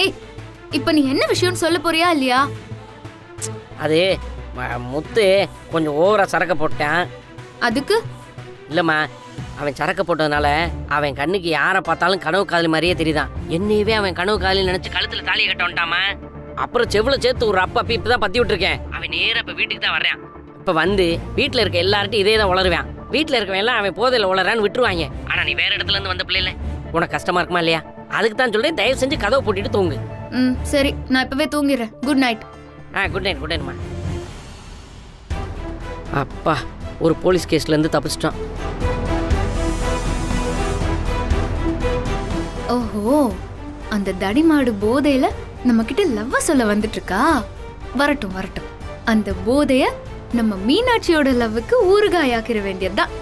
ஏய் இப்ப நீ என்ன விஷயம்னு சொல்ல போறியா இல்லையா? அது முத்து கொஞ்சம் ஓவரா சரக்க போட்டான். அதுக்கு? இல்லைம்மா அவன் சரக்க போட்டதுனால அவன் கண்ணுக்கு யாரை பார்த்தாலும் கனவு காதலி மாதிரியே தெரியுதான். என்னையவே அவன் கனவு காதலி நினைச்சு கழுத்துல தாலியை கட்ட வந்துட்டாமா? அப்புறம் செவுல சேர்த்து ஒரு அப்பா இப்போ தான் பத்தி விட்டுருக்கேன். அவன் நேரா இப்போ வீட்டுக்கு தான் வர்றான். இப்போ வந்து வீட்டில் இருக்க எல்லார்ட்டையும் இதே தான் உளருவான். வீட்டில் இருக்கவன் எல்லாம் அவன் போதையில் உளறான்னு விட்டுருவாங்க. ஆனால் நீ வேற இடத்துல இருந்து வந்த பிள்ளைல உனக்கு கஷ்டமா இருக்குமா இல்லையா? அதுக்கு தான் சொல்றேன் தயவு செஞ்சு கதவை பூட்டிட்டு தூங்கு. ம் சரி. நான் இப்பவே தூங்கிடுறேன். குட் நைட் ஆ குட் நைட் குட் நைட்மா அப்பா ஒரு போலீஸ் கேஸ்ல இருந்து தப்பிச்சிட்டான். ஓஹோ அந்த தடிமாடு போதையில நம்ம கிட்ட லவ்வ சொல்ல வந்துட்டு இருக்கா வரட்டும் வரட்டும். அந்த போதைய நம்ம மீனாட்சியோட லவ்வுக்கு ஊறுகாயாக்கிற வேண்டியதுதான்.